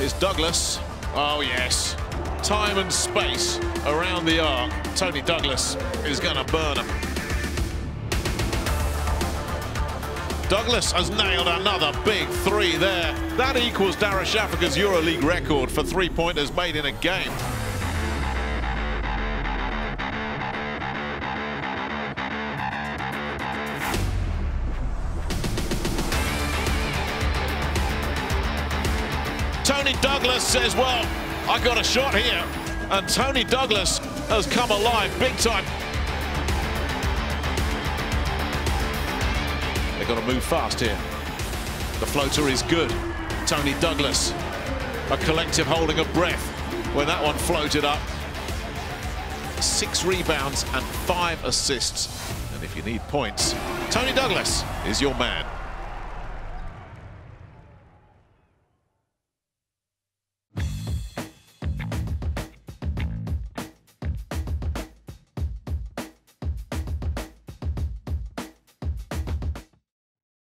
is Douglas. Oh, yes. Time and space around the arc. Toney Douglas is going to burn him. Douglas has nailed another big three there. That equals Darüşşafaka's EuroLeague record for three-pointers made in a game. Toney Douglas says, well, I got a shot here. And Toney Douglas has come alive big time. They've got to move fast here. The floater is good. Toney Douglas, a collective holding of breath when that one floated up. Six rebounds and five assists. And if you need points, Toney Douglas is your man.